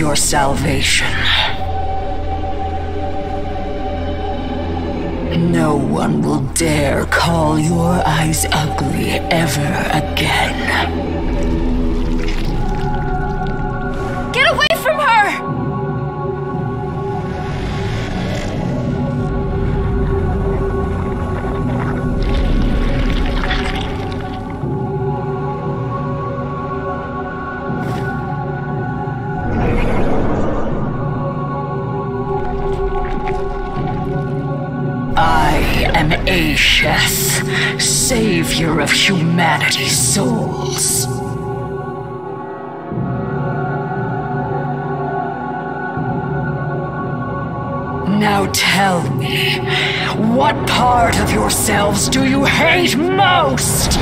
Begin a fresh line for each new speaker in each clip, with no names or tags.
your salvation. No one will dare call your eyes ugly ever again. Eisheth, savior of humanity's souls. Now tell me, what part of yourselves do you hate most?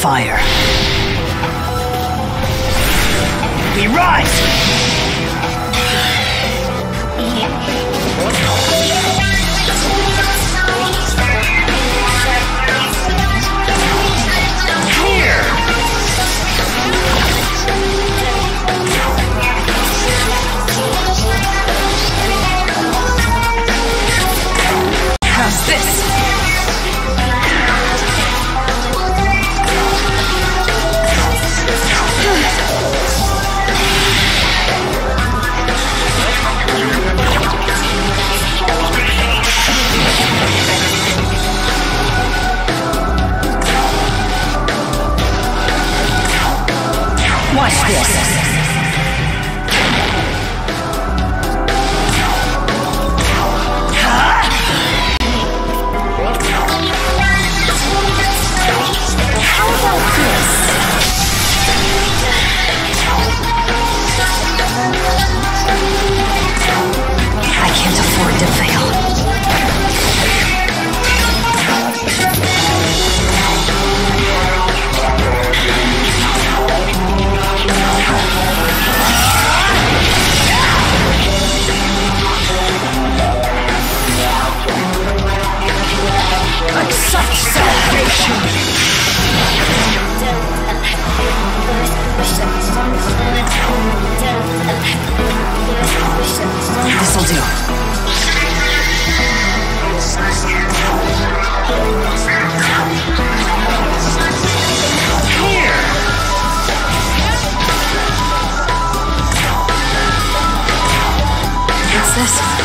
Fire. We rise! What's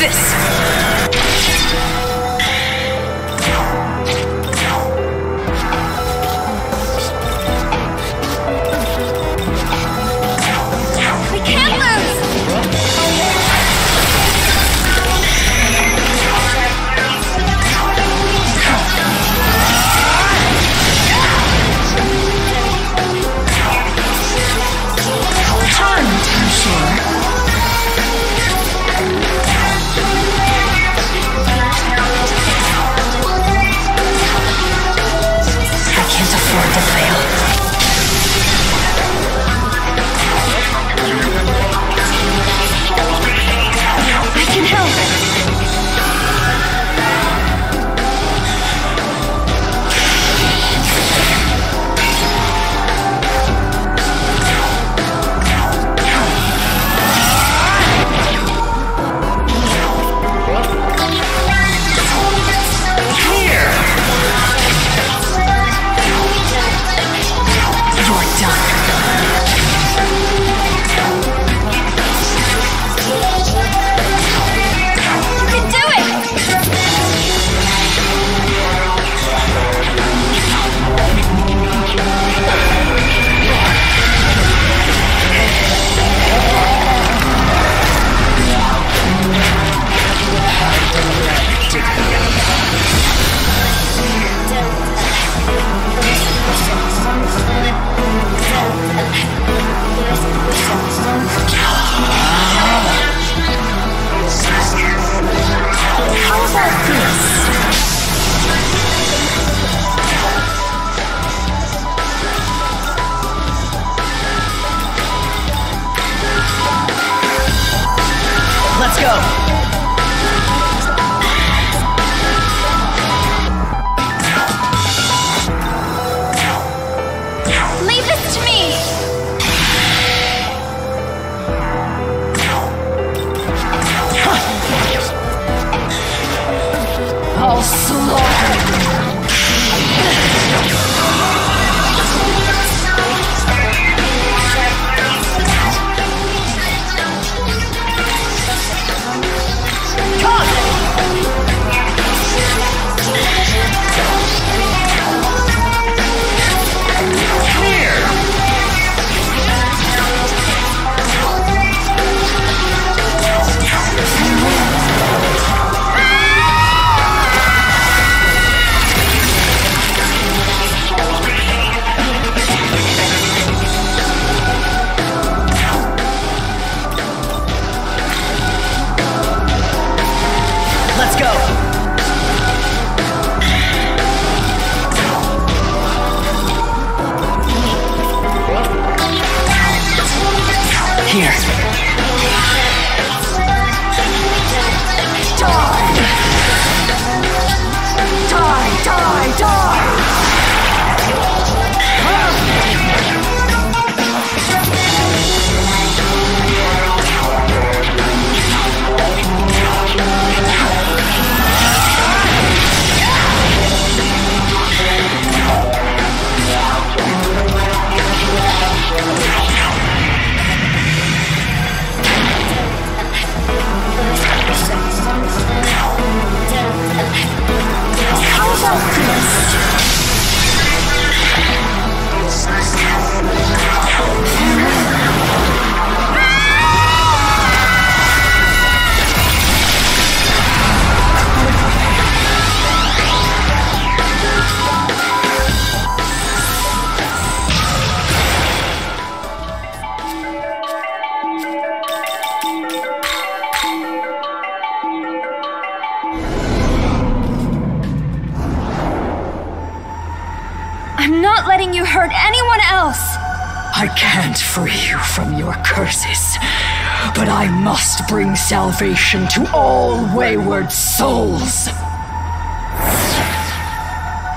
this?
I'm not letting you hurt anyone else!
I can't free you from your curses, but I must bring salvation to all wayward souls.